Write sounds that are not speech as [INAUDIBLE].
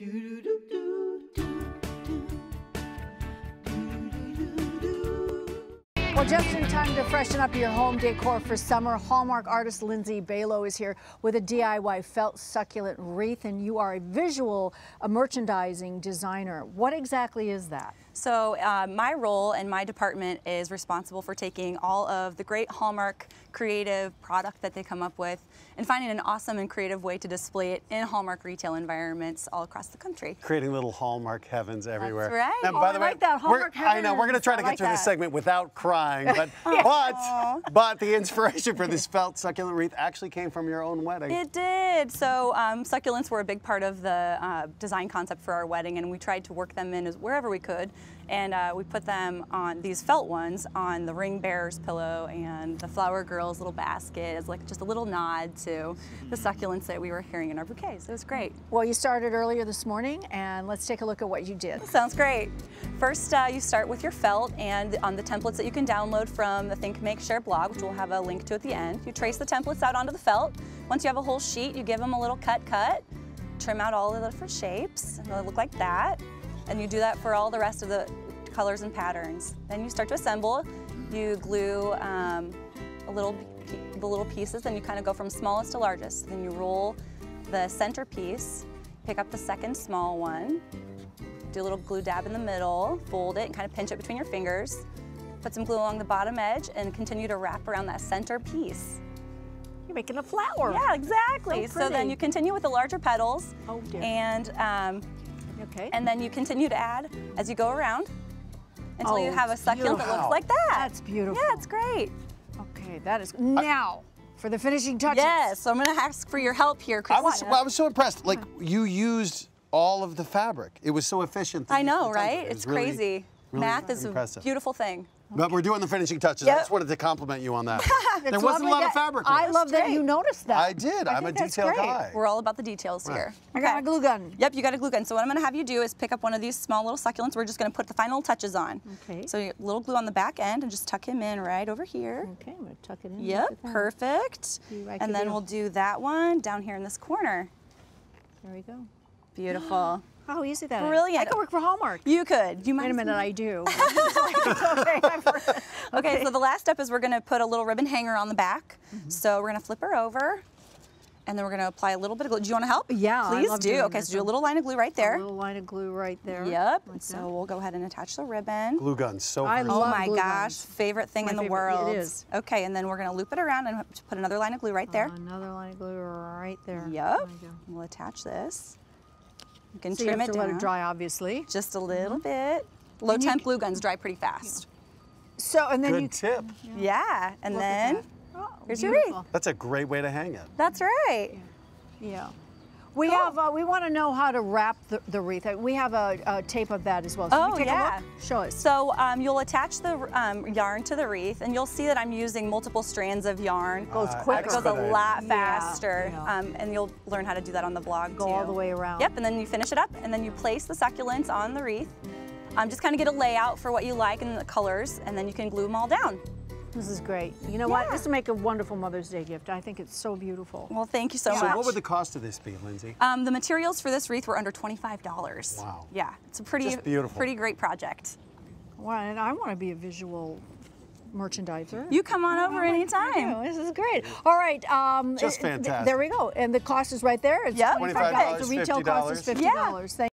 Well, just in time to freshen up your home decor for summer, Hallmark artist Lindsay Below is here with a DIY felt succulent wreath, and you are a visual a merchandising designer. What exactly is that? So uh, my role in my department is responsible for taking all of the great Hallmark creative product that they come up with and finding an awesome and creative way to display it in Hallmark retail environments all across the country. Creating little Hallmark heavens everywhere. right. And Oh, by I the way, like that, Hallmark I know we're going to try to get like through this segment without crying, but [LAUGHS] but but the inspiration for this felt succulent wreath actually came from your own wedding. It did. So um, succulents were a big part of the uh, design concept for our wedding, and we tried to work them in as wherever we could. And uh, we put them on these felt ones on the ring bearer's pillow and the flower girl's little basket as like just a little nod to the succulents that we were carrying in our bouquets. It was great. Well, you started earlier this morning, and let's take a look at what you did. Sounds great. First, uh, you start with your felt and on the templates that you can download from the Think Make Share blog, which we'll have a link to at the end. You trace the templates out onto the felt. Once you have a whole sheet, you give them a little cut cut, trim out all of the different shapes, and they'll look like that. And you do that for all the rest of the colors and patterns. Then you start to assemble. You glue um, a little, the little pieces, and you kind of go from smallest to largest. Then you roll the center piece, pick up the second small one, do a little glue dab in the middle, fold it and kind of pinch it between your fingers. Put some glue along the bottom edge and continue to wrap around that center piece. You're making a flower. Yeah, exactly. So So, then you continue with the larger petals. Oh, dear. And, um, Okay. and then you continue to add as you go around until you Oh, have a succulent that looks like that. That's beautiful. Yeah, it's great. Okay, that is now for the finishing touches. Yes, so I'm gonna ask for your help here, I was well, I was so impressed. Like you used all of the fabric. It was so efficient. I know, right? It It's really- crazy. really Math is impressive. a beautiful thing. But we're doing the finishing touches. I just wanted to compliment you on that. [LAUGHS] there wasn't a lovely lot of fabric. I on this. love that you noticed that. I did. I I'm a think that's detailed great. guy. We're all about the details Right. here. I got a glue gun. Yep, you got a glue gun. So what I'm gonna have you do is pick up one of these small little succulents. We're just gonna put the final touches on. Okay. So a little glue on the back end and just tuck him in right over here. Okay, I'm gonna tuck it in. Yep, Look at that. perfect. Like And then deal. we'll do that one down here in this corner. There we go. Beautiful. How easy that is. Brilliant. I could work for Hallmark. you could. You might Wait a minute, I do. [LAUGHS] [LAUGHS] It's okay, Okay, so the last step is we're gonna put a little ribbon hanger on the back. Mm-hmm. So we're gonna flip her over. And then we're gonna apply a little bit of glue. Do you wanna help? Yeah, I Please love do. doing Okay, this. so do a little line of glue right A there. little line of glue right there. Yep. like so that. we'll go ahead and attach the ribbon. Glue gun, so I versatile. Oh my glue gosh, guns. favorite thing My in the favorite. World. is. Okay, and then we're gonna loop it around and put another line of glue right there. Another line of glue right there. Yep. There we go. We'll attach this. You can So you trim have it to down let it dry, obviously. just a little mm-hmm. bit. Low And temp c- glue guns dry pretty fast. So, and then Good you. tip. Yeah, and Look then. Oh, here's your wreath. That's a great way to hang it. that's right. Yeah. We have. Uh, we want to know how to wrap the, the wreath. Uh, We have a, a tape of that as well. So Oh, we take yeah. A look? Show us. So um, you'll attach the um, yarn to the wreath, and you'll see that I'm using multiple strands of yarn. Goes Uh, quicker. It goes a Expedite. lot Yeah, faster, yeah. Um, and you'll learn how to do that on the blog Go too. all the way around. Yep, and then you finish it up, and then you place the succulents on the wreath. Um, just kind of get a layout for what you like and the colors, and then you can glue them all down. This is great. You know what? Yeah. This will make a wonderful Mother's Day gift. I think it's so beautiful. Well, thank you so So much. what would the cost of this be, Lindsay? um, the materials for this wreath were under $25. Wow. Yeah, it's a pretty, beautiful. pretty great project. Well, and I want to be a visual merchandiser. You come on over I anytime. know, This is great. All right. Um, Just it- th- fantastic. There we go. And the cost is right there. It's Yep. $25. The $25, retail cost is $50. $50. Thank